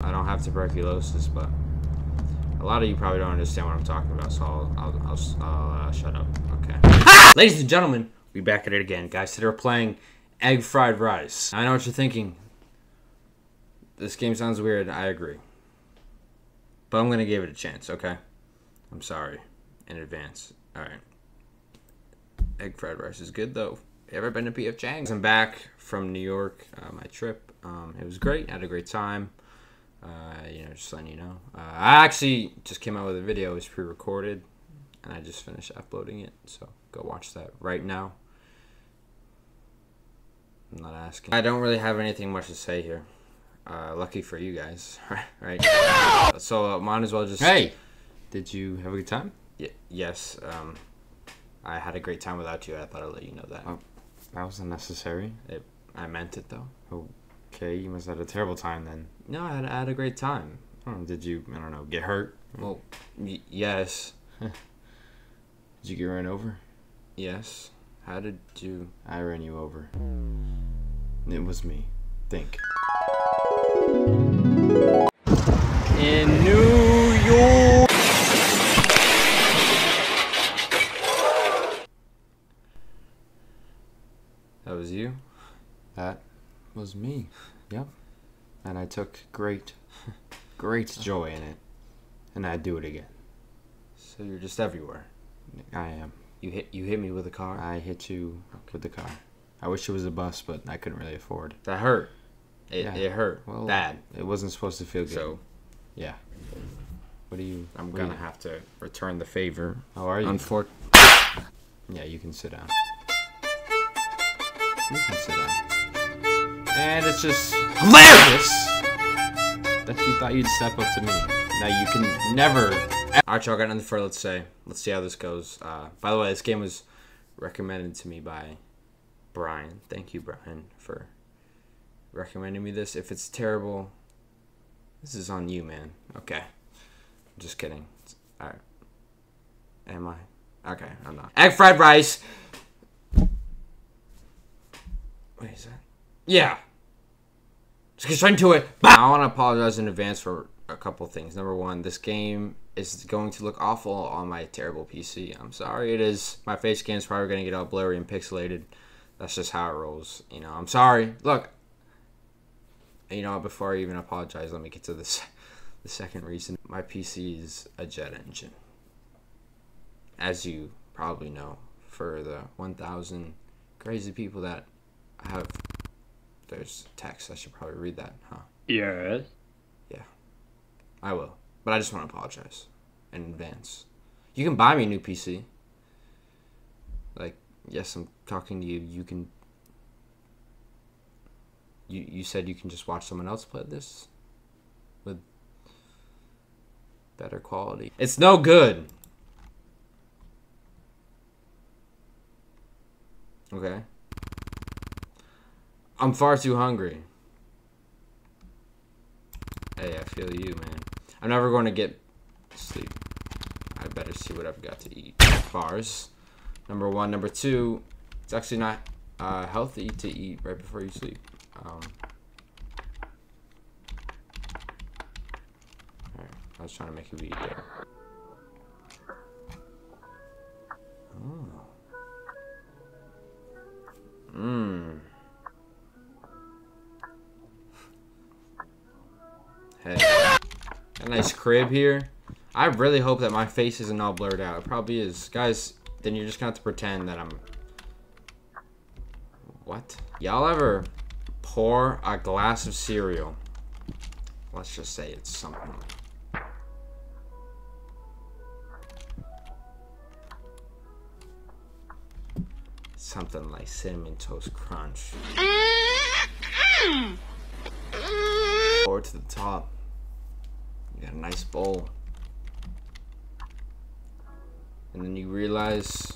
I don't have tuberculosis, but a lot of you probably don't understand what I'm talking about, so I'll, I'll, I'll, I'll uh, shut up. Okay. Ladies and gentlemen, we're back at it again. Guys, today we're playing Egg Fried Rice. I know what you're thinking. This game sounds weird. I agree. But I'm to give it a chance, okay? I'm sorry in advance. Alright. Egg fried rice is good, though. You ever been to P.F. Chang's? I'm back from New York, uh, my trip. Um, it was great. I had a great time. Uh, you know, just letting you know. Uh, I actually just came out with a video. It was pre-recorded, and I just finished uploading it. So go watch that right now. I'm not asking. I don't really have anything much to say here. Uh, lucky for you guys, right? So uh, might as well just. Hey, did you have a good time? Y- yes. Um, I had a great time without you. I thought I'd let you know that. Oh. That was unnecessary. It, I meant it though. Okay, you must have had a terrible time then. No, I had, I had a great time. Oh, did you, I don't know, get hurt? Well, y- yes, Did you get run over? yes. How did you? I ran you over. It was me. Think. In New York. That was you. That was me. Yep. And I took great, great joy in it. And I'd do it again. So you're just everywhere. I am. You hit you hit me with a car. I hit you with the car. I wish it was a bus, but I couldn't really afford. That hurt. It, Yeah. it hurt. Well, Bad. It wasn't supposed to feel good. So yeah. What do you? I'm gonna you- have to return the favor. How are you? Unfortunately. yeah, you can sit down. You can sit down. And it's just hilarious that you thought you'd step up to me. Now you can never. Alright, y'all got nothing further. Let's say. Let's see how this goes. Uh, by the way, this game was recommended to me by Brian. Thank you, Brian, for recommending me this. If it's terrible, this is on you, man. Okay. Just kidding. Alright. Am I? Okay, I'm not. Egg fried rice. Wait, is that? Yeah. Let's get straight into it. I want to apologize in advance for a couple things. Number one, this game is going to look awful on my terrible PC. I'm sorry it is. My face scan is probably going to get all blurry and pixelated. That's just how it rolls. You know, I'm sorry. Look, you know, before I even apologize, let me get to this. The second reason my PC is a jet engine. As you probably know, for the 1,000 crazy people that have, there's text. I should probably read that, huh? Yes. Yeah. I will. But I just want to apologize in advance. You can buy me a new PC. Like, yes, I'm talking to you. You can. You, you said you can just watch someone else play this with better quality. It's no good. Okay. I'm far too hungry. Hey, I feel you, man. I'm never going to get sleep. I better see what I've got to eat. Bars. Number one. Number two, it's actually not uh, healthy to eat right before you sleep. Um, I was trying to make you eat nice crib here. I really hope that my face isn't all blurred out. It probably is. Guys, then you're just gonna have to pretend that I'm... What? Y'all ever pour a glass of cereal? Let's just say it's something like... Something like Cinnamon Toast Crunch. Mm-hmm. Pour to the top. You got a nice bowl. And then you realize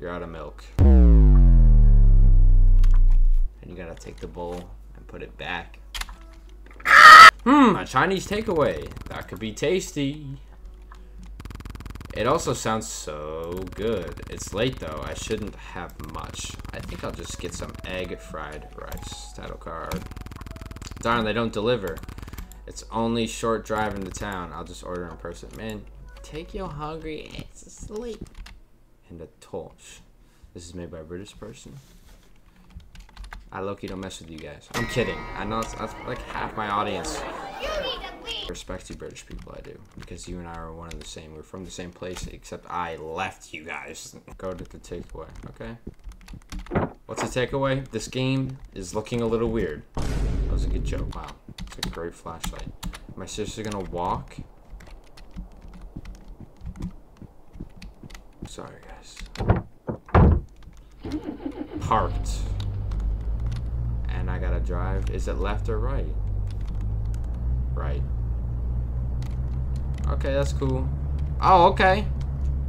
you're out of milk. And you gotta take the bowl and put it back. Hmm, a Chinese takeaway. That could be tasty. It also sounds so good. It's late though. I shouldn't have much. I think I'll just get some egg fried rice. Title card. Darn, they don't deliver. It's only short drive into town. I'll just order in person. Man, take your hungry ass to sleep. And a torch. This is made by a British person. I low don't mess with you guys. I'm kidding. I know it's, that's like half my audience. Respect you British people, I do. Because you and I are one and the same. We're from the same place, except I left you guys. Go to the takeaway, okay? What's the takeaway? This game is looking a little weird. That was a good joke. Wow. A great flashlight. My sister's gonna walk. Sorry, guys. Parked. And I gotta drive. Is it left or right? Right. Okay, that's cool. Oh, okay.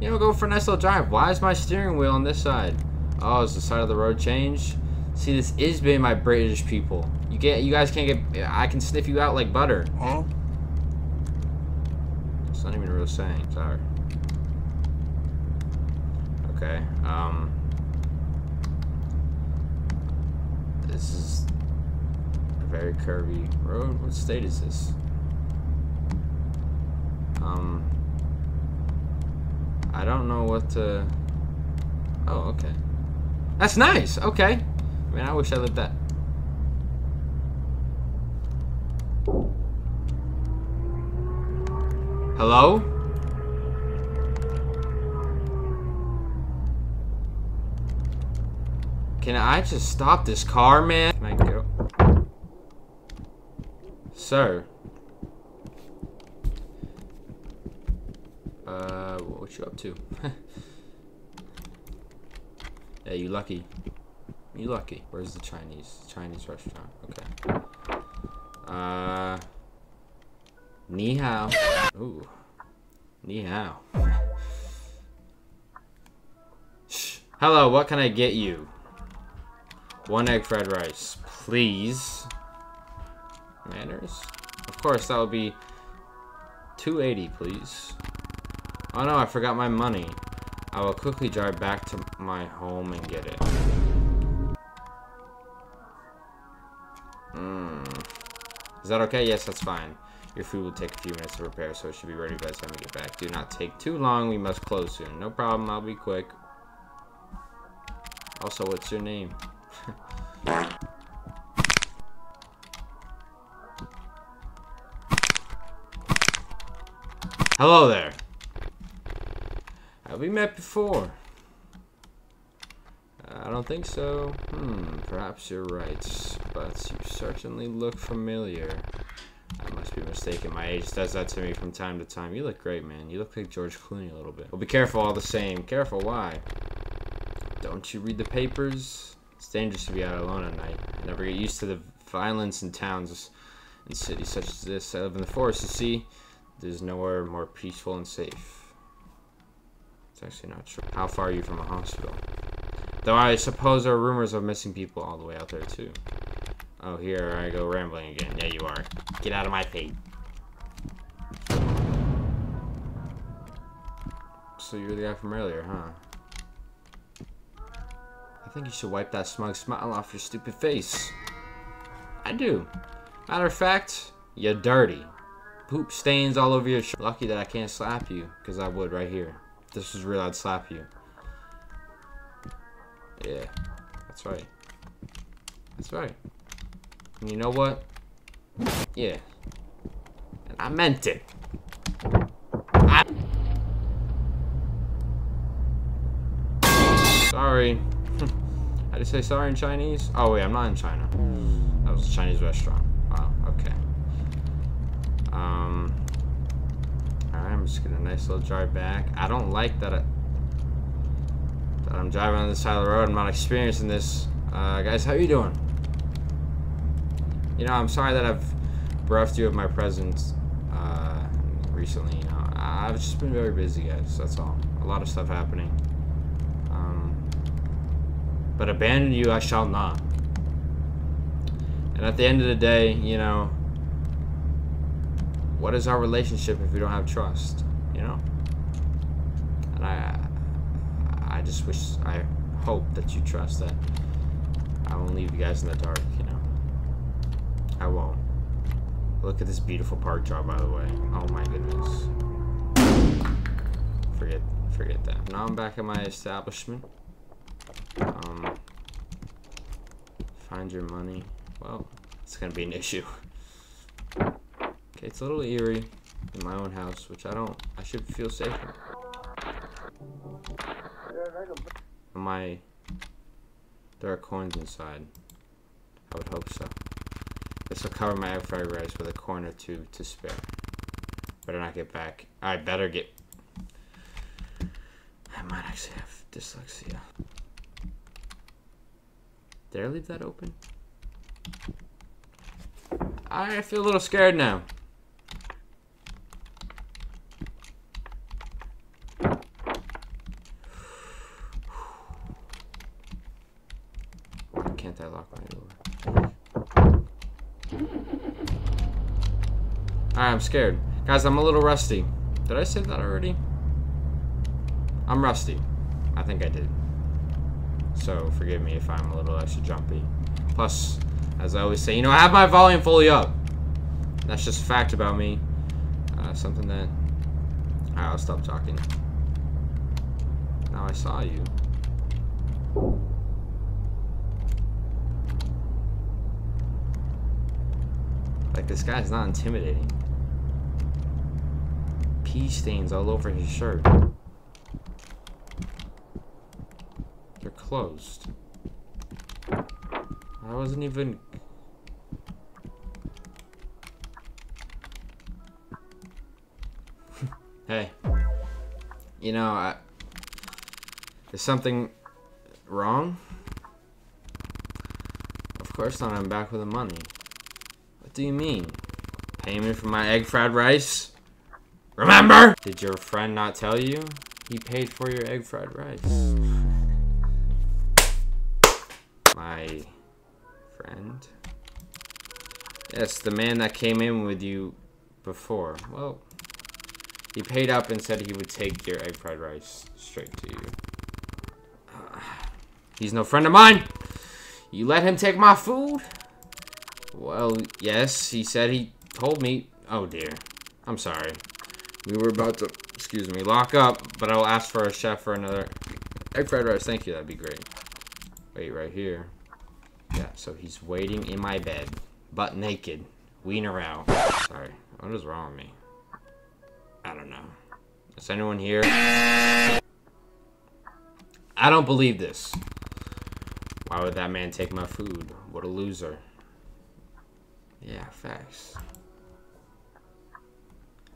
You know, go for a nice little drive. Why is my steering wheel on this side? Oh, is the side of the road changed? See, this is being my British people. You get, you guys can't get. I can sniff you out like butter. Huh? It's not even a real saying. Sorry. Okay. Um. This is a very curvy road. What state is this? Um. I don't know what to. Oh, okay. That's nice. Okay. I mean, I wish I lived that. Hello? Can I just stop this car, man? Can I go? Sir. Uh, what you up to? Yeah, you lucky. You lucky. Where's the Chinese? Chinese restaurant. Okay. Uh. Ni hao. Ooh. Ni hao. Hello, what can I get you? One egg fried rice. Please. Manners? Of course, that would be 280, please. Oh no, I forgot my money. I will quickly drive back to my home and get it. Hmm. Is that okay? Yes, that's fine. Your food will take a few minutes to prepare, so it should be ready by the time we get back. Do not take too long. We must close soon. No problem. I'll be quick. Also, what's your name? Hello there. Have we met before? I don't think so. Hmm, perhaps you're right. But you certainly look familiar. Be mistaken. My age does that to me from time to time. You look great, man. You look like George Clooney a little bit. Well, be careful all the same. Careful, why? Don't you read the papers? It's dangerous to be out alone at night. I never get used to the violence in towns and cities such as this. I live in the forest, you see. There's nowhere more peaceful and safe. It's actually not true. How far are you from a hospital? Though I suppose there are rumors of missing people all the way out there too. Oh, here I go rambling again. Yeah, you are. Get out of my feet. So you're the guy from earlier, huh? I think you should wipe that smug smile off your stupid face. I do. Matter of fact, you're dirty. Poop stains all over your shirt. Lucky that I can't slap you, because I would right here this was real, I'd slap you. Yeah, that's right. That's right. You know what? Yeah. And I meant it. I sorry. How do you say sorry in Chinese? Oh wait, I'm not in China. That was a Chinese restaurant. Wow, okay. Um I'm just gonna nice little drive back. I don't like that, I, that I'm driving on this side of the road. I'm not experiencing this. Uh, guys, how are you doing? You know, I'm sorry that I've bereft you of my presence uh, recently. You know, I've just been very busy, guys. That's all. A lot of stuff happening. Um, but abandon you, I shall not. And at the end of the day, you know, what is our relationship if we don't have trust? You know? And I I just wish I hope that you trust that I won't leave you guys in the dark. I won't. Look at this beautiful park job, by the way. Oh my goodness. Forget, forget that. Now I'm back at my establishment. Um, find your money. Well, it's gonna be an issue. Okay, it's a little eerie in my own house, which I don't. I should feel safer. Am I? There are coins inside. I would hope so. This will cover my fried rice with a coin or two to spare. Better not get back. I better get. I might actually have dyslexia. Did I leave that open? I feel a little scared now. Can't I lock my door? Alright, I'm scared. Guys, I'm a little rusty. Did I say that already? I'm rusty. I think I did. So, forgive me if I'm a little extra jumpy. Plus, as I always say, you know, I have my volume fully up. That's just a fact about me. Uh, something that... I'll stop talking. Now I saw you. Like, this guy's not intimidating. Pee stains all over his shirt. They're closed. I wasn't even... hey. You know, I... Something wrong? Of course not, I'm back with the money. What do you mean? Payment for my egg fried rice? Remember? Did your friend not tell you? He paid for your egg fried rice. My friend? Yes, the man that came in with you before. Well, he paid up and said he would take your egg fried rice straight to you. Uh, he's no friend of mine! You let him take my food? Well, yes, he said he told me. Oh dear. I'm sorry. We were about to, excuse me, lock up, but I'll ask for a chef for another egg fried rice. Thank you, that'd be great. Wait, right here. Yeah, so he's waiting in my bed, butt naked, wiener out. Sorry, what is wrong with me? I don't know. Is anyone here? I don't believe this. Why would that man take my food? What a loser. Yeah, facts.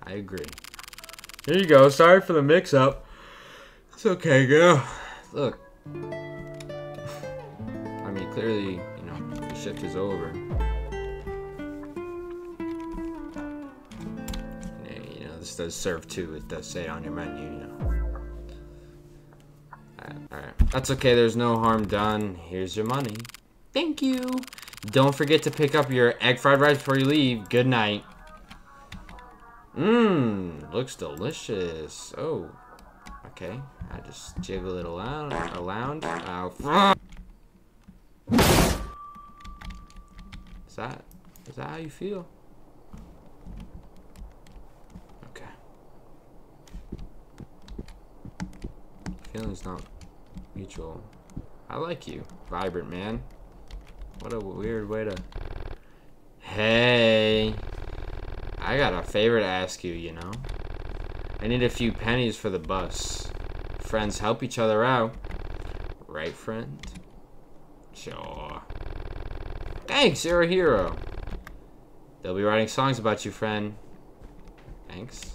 I agree. Here you go. Sorry for the mix-up. It's okay, girl. Look. I mean, clearly, you know, the shift is over. You know, this does serve too. It does say on your menu, you know. Alright. That's okay. There's no harm done. Here's your money. Thank you. Don't forget to pick up your egg fried rice before you leave. Good night. Mmm, looks delicious. Oh, okay. I just jiggle it around, around. Oh, is that, is that how you feel? Okay. Feelings not mutual. I like you, vibrant man. What a weird way to... Hey. I got a favor to ask you, you know? I need a few pennies for the bus. Friends help each other out. Right, friend? Sure. Thanks, you're a hero. They'll be writing songs about you, friend. Thanks.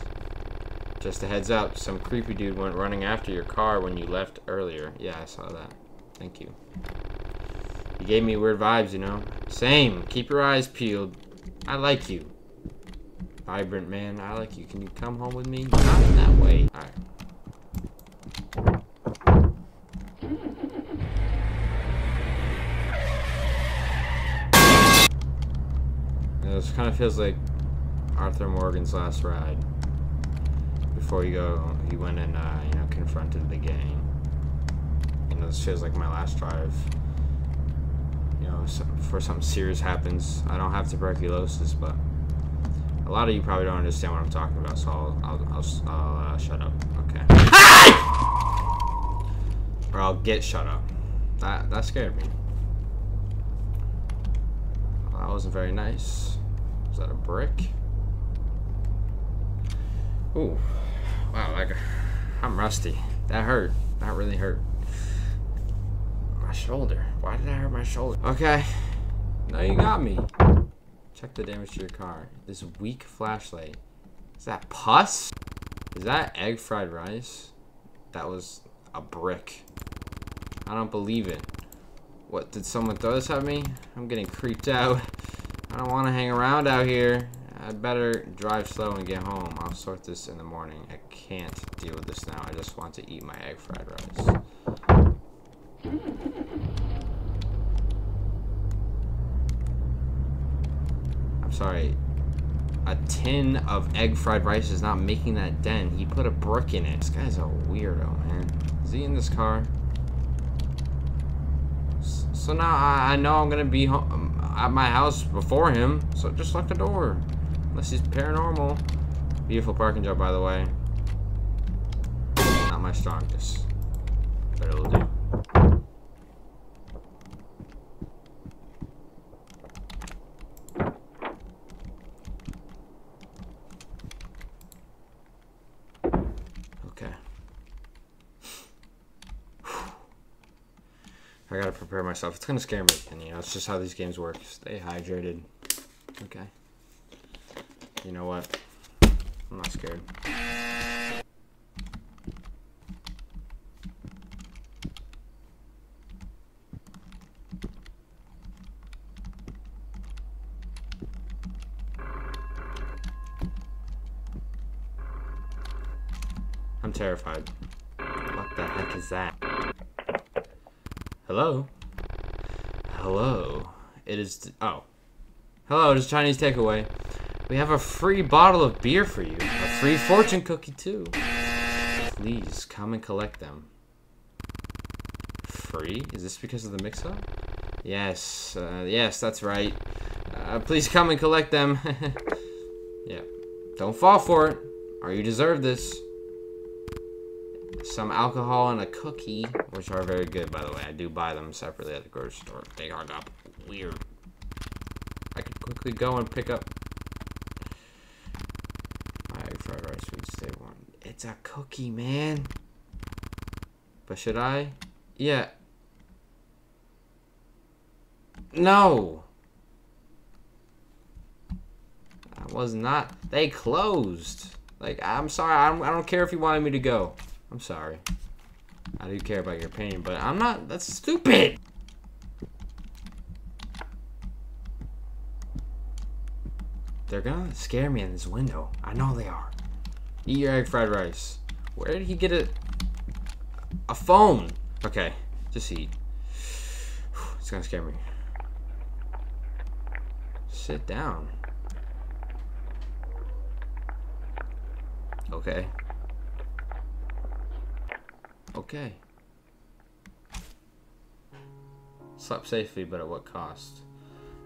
Just a heads up, some creepy dude went running after your car when you left earlier. Yeah, I saw that. Thank you. You gave me weird vibes, you know? Same. Keep your eyes peeled. I like you. Vibrant man, I like you. Can you come home with me? Not in that way. Alright. This kind of feels like Arthur Morgan's last ride. Before you go, he went and, uh, you know, confronted the gang. You know, this feels like my last drive. You know, so, before something serious happens. I don't have tuberculosis, but A lot of you probably don't understand what I'm talking about, so I'll, I'll, I'll, I'll uh, shut up. Okay. or I'll get shut up. That, that scared me. That wasn't very nice. Was that a brick? Ooh. Wow, like, I'm rusty. That hurt. That really hurt. My shoulder. Why did I hurt my shoulder? Okay. Now you got me. Check the damage to your car. This weak flashlight. Is that pus? Is that egg fried rice? That was a brick. I don't believe it. What, did someone throw this at me? I'm getting creeped out. I don't want to hang around out here. I better drive slow and get home. I'll sort this in the morning. I can't deal with this now. I just want to eat my egg fried rice. Hmm. Sorry. A tin of egg fried rice is not making that dent. He put a brick in it. This guy's a weirdo, man. Is he in this car? So now I, know I'm gonna be um, at my house before him. So just lock the door. Unless he's paranormal. Beautiful parking job, by the way. Not my strongest. But it'll do. Okay. I gotta prepare myself. It's gonna scare me, and you know, it's just how these games work. Stay hydrated. Okay. You know what? I'm not scared. I'm terrified. What the heck is that? Hello? Hello? It is... Oh. Hello, it is Chinese takeaway. We have a free bottle of beer for you. A free fortune cookie, too. Please, come and collect them. Free? Is this because of the mix-up? Yes, uh, yes, that's right. Uh, please come and collect them. yeah. Don't fall for it, or you deserve this. Some alcohol and a cookie, which are very good, by the way. I do buy them separately at the grocery store. They are not weird. Quickly go and pick up my fried rice would stay one. It's a cookie, man. But should I? Yeah. No. I was not. They closed. Like, I'm sorry. I don't, I don't care if you wanted me to go. I'm sorry. I do care about your opinion, but I'm not. That's stupid. They're gonna scare me in this window. I know they are. Eat your egg fried rice. Where did he get it? A phone. Okay, just eat. It's gonna scare me. Sit down. Okay. Okay. Slept safely, but at what cost?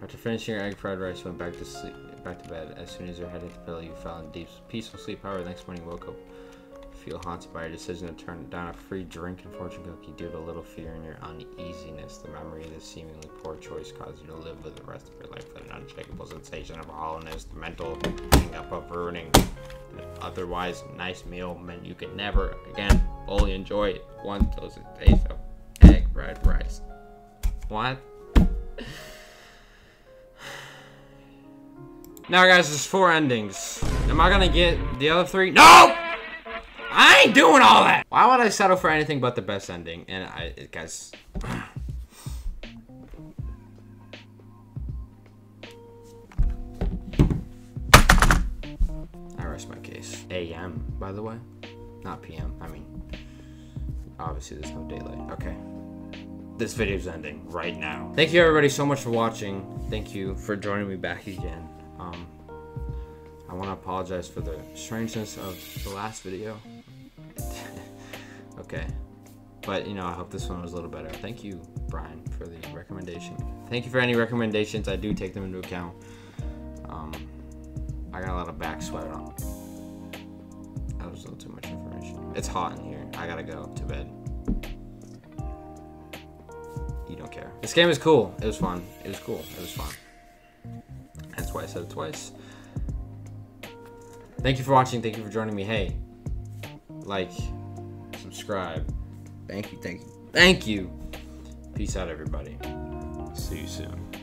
After finishing your egg fried rice, went back to sleep, back to bed. As soon as your head hit the pillow, you fell in deep, peaceful sleep. However, the next morning you woke up, feel haunted by your decision to turn down a free drink and fortune cookie due to a little fear and your uneasiness. The memory of this seemingly poor choice caused you to live with the rest of your life with an unshakable sensation of hollowness. The mental hang up of ruining an otherwise nice meal meant you could never again fully enjoy it. One doesn't taste of egg fried rice. What? Now, guys, there's four endings. Am I gonna get the other three? No! I ain't doing all that! Why would I settle for anything but the best ending? And I, guys... I rest my case. AM, by the way. Not PM. I mean, obviously there's no daylight. Okay. This video's ending right now. Thank you everybody so much for watching. Thank you for joining me back again. Um, I want to apologize for the strangeness of the last video. okay. But, you know, I hope this one was a little better. Thank you, Brian, for the recommendation. Thank you for any recommendations. I do take them into account. Um, I got a lot of back sweat on. That was a little too much information. It's hot in here. I gotta go to bed. You don't care. This game is cool. It was fun. It was cool. It was fun. That's why I said it twice. Thank you for watching. Thank you for joining me. Hey, like, subscribe. Thank you. Thank you. Thank you. Peace out, everybody. See you soon.